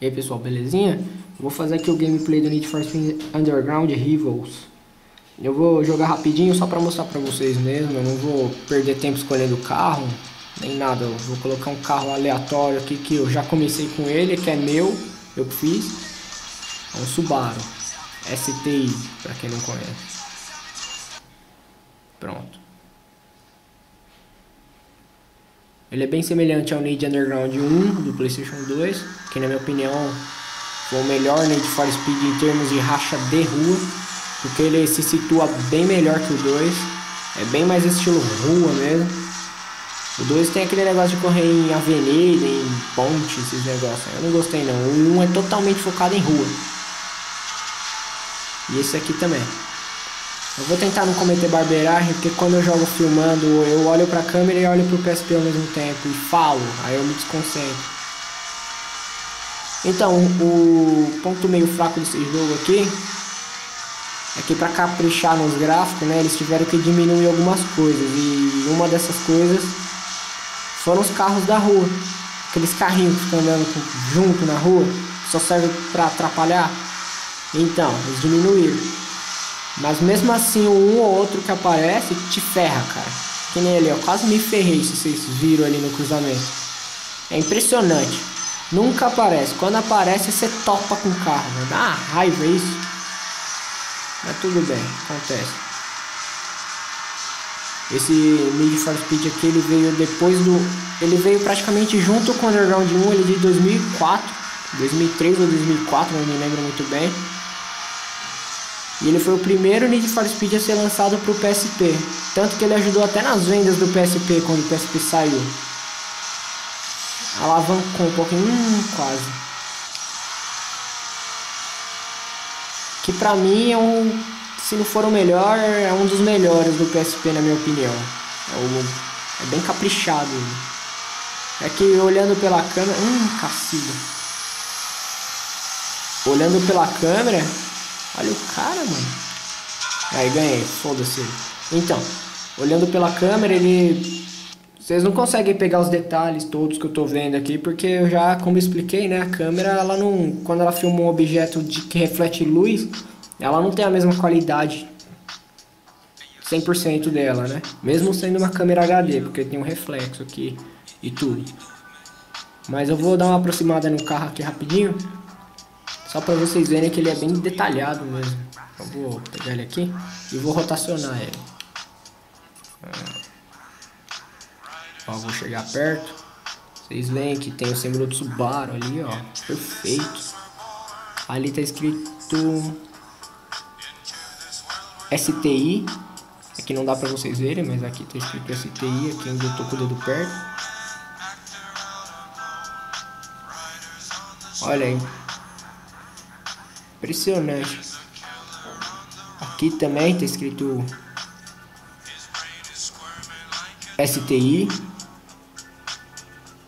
E aí pessoal, belezinha? Vou fazer aqui o gameplay do Need for Speed Underground Rivals. Eu vou jogar rapidinho só pra mostrar pra vocês mesmo, eu não vou perder tempo escolhendo o carro, nem nada. Eu vou colocar um carro aleatório aqui que eu já comecei com ele, que é meu, eu que fiz. É um Subaru STI, pra quem não conhece. Pronto. Ele é bem semelhante ao Need Underground 1 do PlayStation 2, que na minha opinião foi o melhor Need for Speed em termos de racha de rua, porque ele se situa bem melhor que o 2, é bem mais estilo rua mesmo. O 2 tem aquele negócio de correr em avenida, em ponte, esses negócios. Eu não gostei não. O 1 é totalmente focado em rua. E esse aqui também. Eu vou tentar não cometer barbeiragem, porque quando eu jogo filmando, eu olho pra câmera e olho pro PSP ao mesmo tempo e falo, aí eu me desconcentro. Então, o ponto meio fraco desse jogo aqui é que pra caprichar nos gráficos, né, eles tiveram que diminuir algumas coisas. E uma dessas coisas foram os carros da rua. Aqueles carrinhos que ficam andando junto na rua, só serve pra atrapalhar. Então, eles diminuíram. Mas mesmo assim, um ou outro que aparece te ferra, cara. Que nem ali, ó. Quase me ferrei se vocês viram ali no cruzamento. É impressionante. Nunca aparece. Quando aparece, você topa com o carro. Dá uma raiva isso. Mas tudo bem, acontece. Esse Need for Speed aqui, ele veio depois do... Ele veio praticamente junto com o Underground 1, ele de 2004. 2003 ou 2004, não me lembro muito bem. E ele foi o primeiro Need for Speed a ser lançado para o PSP. Tanto que ele ajudou até nas vendas do PSP quando o PSP saiu. Alavancou um pouquinho, hum, quase. Que pra mim é um, se não for o melhor, é um dos melhores do PSP na minha opinião. É, é bem caprichado. É que olhando pela câmera, hum, cacilho. Olhando pela câmera, Olha o cara, mano. Aí ganhei, foda-se. Então, olhando pela câmera, ele. Vocês não conseguem pegar os detalhes todos que eu tô vendo aqui, porque eu já, como expliquei, né, a câmera, ela não. Quando ela filma um objeto de, que reflete luz, ela não tem a mesma qualidade 100% dela, né? Mesmo sendo uma câmera HD, porque tem um reflexo aqui e tudo. Mas eu vou dar uma aproximada no carro aqui rapidinho. Só para vocês verem que ele é bem detalhado mesmo. Eu vou pegar ele aqui e vou rotacionar ele. Ó, vou chegar perto. Vocês veem que tem o símbolo do Subaru ali, ó. Perfeito. Ali tá escrito STI. Aqui não dá pra vocês verem, mas aqui tá escrito STI, aqui onde eu tô com o dedo perto. Olha aí. Impressionante. Aqui também está escrito STI.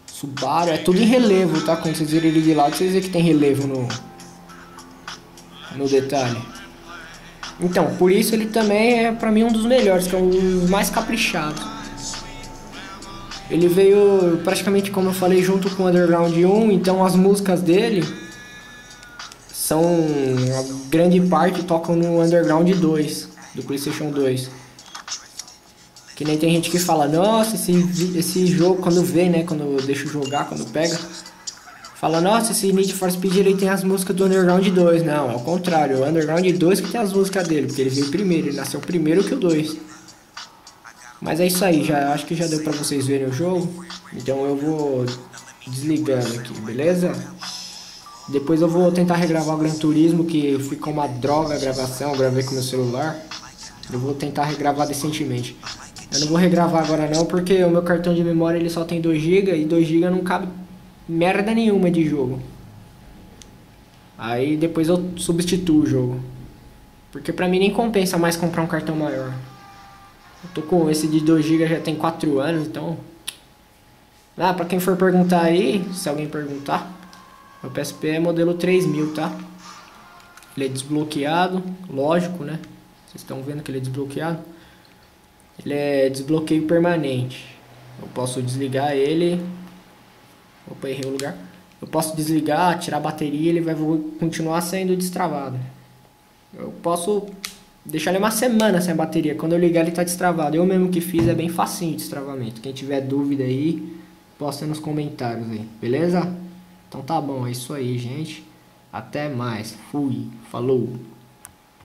Subaru, é tudo em relevo, tá? Quando vocês virem ele de lado, vocês verem que tem relevo no, no detalhe. Então, por isso ele também é pra mim um dos melhores, que é o mais caprichado. Ele veio praticamente, como eu falei, junto com o Underground 1, então as músicas dele são a grande parte tocam no Underground 2 do PlayStation 2. Que nem tem gente que fala, nossa, esse, esse jogo quando vê, né, quando eu deixo jogar, quando pega, fala, nossa, esse Need for Speed ele tem as músicas do Underground 2. Não, ao contrário, o Underground 2 que tem as músicas dele, porque ele veio primeiro, ele nasceu primeiro que o 2. Mas é isso aí, já acho que já deu pra vocês verem o jogo. Então eu vou desligando aqui, beleza? Depois eu vou tentar regravar o Gran Turismo, que ficou uma droga a gravação, eu gravei com meu celular. Eu vou tentar regravar decentemente. Eu não vou regravar agora não, porque o meu cartão de memória ele só tem 2GB e 2GB não cabe merda nenhuma de jogo. Aí depois eu substituo o jogo. Porque pra mim nem compensa mais comprar um cartão maior. Eu tô com esse de 2GB já tem 4 anos, então... Ah, pra quem for perguntar aí, se alguém perguntar... O PSP é modelo 3000, tá? Ele é desbloqueado, lógico, né? Vocês estão vendo que ele é desbloqueado. Ele é desbloqueio permanente. Eu posso desligar ele. Opa, errei o lugar. Eu posso desligar, tirar a bateria, ele vai continuar sendo destravado. Eu posso deixar ele uma semana sem a bateria. Quando eu ligar ele tá destravado. Eu mesmo que fiz é bem facinho o destravamento. Quem tiver dúvida aí, posta nos comentários aí, beleza? Então tá bom, é isso aí, gente. Até mais. Fui. Falou.